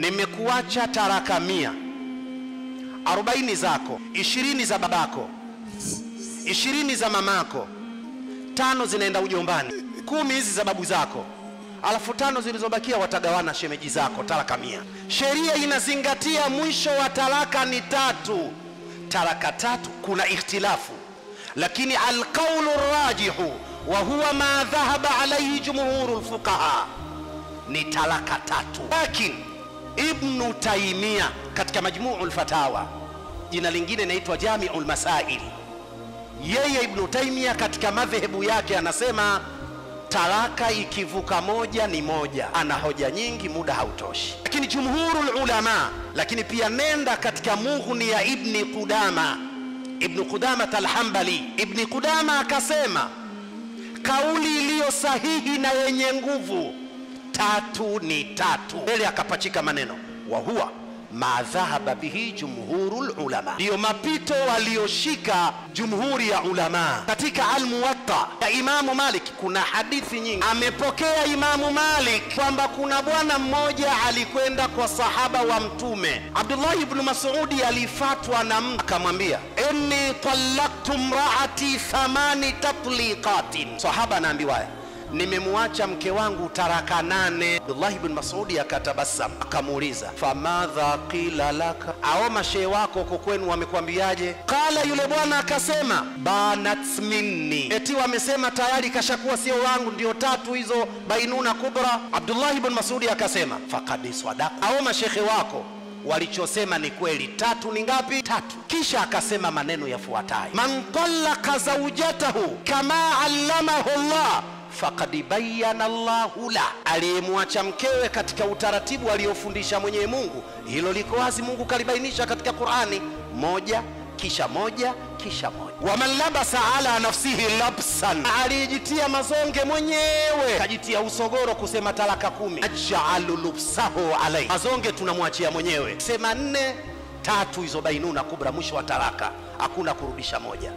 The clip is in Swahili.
nimekuacha taraka mia. Arobaini zako ishirini za babako ishirini za mamako tano zinaenda ujombani kumi hizi za babu zako alafu tano zilizobakia watagawana shemeji zako taraka mia. Sheria inazingatia mwisho wa taraka ni tatu. Taraka tatu kuna ikhtilafu. Lakini alqaulu rajihu wa huwa ma dhahaba alaihi jumhuru lfuqaha ni talaka tatu. Lakini ibnu taimia katika majmuu lfatawa jina lingine inaitwa jamiu Lmasaili. yeye ibnu taimia katika madhehebu yake anasema talaka ikivuka moja ni moja ana hoja nyingi muda hautoshi. Lakini jumhuru lulama lakini pia nenda katika mughni ya ibni qudama. Ibnu Qudama alhambali. Ibni qudama akasema kauli iliyo sahihi na yenye nguvu tatu ni tatu. Mbele akapachika maneno. Wa huwa ma dhahaba bihi jumhuru lulama, ndiyo mapito walioshika jumhuri ya ulama. Katika Almuwatta ya Imamu Malik kuna hadithi nyingi. Amepokea Imamu Malik kwamba kuna bwana mmoja alikwenda kwa sahaba wa Mtume. Abdullahi ibnu Masudi, alifatwa na mtu. Akamwambia, inni talaktu mraati thamani tatliqatin. Sahaba anaambiwa haya nimemwacha mke wangu taraka nane. Abdullahi bin Masudi akatabasam akamuuliza, famadha qila laka, ao mashehe wako huko kwenu wamekwambiaje? Qala, yule bwana akasema, banat minni, eti wamesema tayari kashakuwa sio wangu, ndio tatu hizo bainuna kubra. Abdullah bin Masudi akasema, faqad sadaq, ao mashehe wako walichosema ni kweli. Tatu ni ngapi? Tatu. Kisha akasema maneno yafuatayo, man talaka zaujatahu kama allamahu Allah fakad bayyana Allahu la, aliyemwacha mkewe katika utaratibu aliofundisha Mwenyezi Mungu, hilo liko wazi, Mungu kalibainisha katika Qur'ani, moja kisha moja kisha moja. Waman labasa ala nafsihi labsan, aliyejitia mazonge mwenyewe. Kajitia usogoro kusema talaka kumi, ajalu lubsahu alai, mazonge tunamwachia mwenyewe, sema nne tatu, hizo bainuna kubra, mwisho wa talaka, hakuna kurudisha moja.